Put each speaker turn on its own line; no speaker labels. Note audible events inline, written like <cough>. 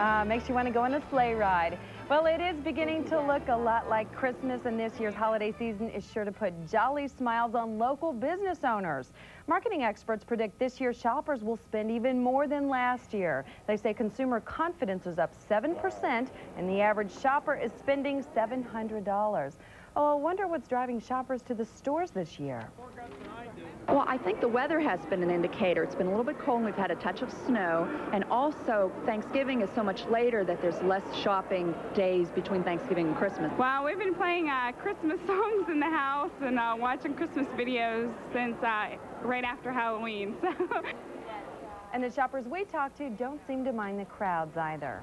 Uh, makes you want to go on a sleigh ride. Well, it is beginning to look a lot like Christmas, and this year's holiday season is sure to put jolly smiles on local business owners. Marketing experts predict this year shoppers will spend even more than last year. They say consumer confidence is up 7%, and the average shopper is spending $700. Oh, I wonder what's driving shoppers to the stores this year.
Well, I think the weather has been an indicator. It's been a little bit cold and we've had a touch of snow. And also, Thanksgiving is so much later that there's less shopping days between Thanksgiving and Christmas.
Well, we've been playing uh, Christmas <laughs> songs in the house and uh, watching Christmas videos since uh, right after Halloween. <laughs> So.
And the shoppers we talked to don't seem to mind the crowds either.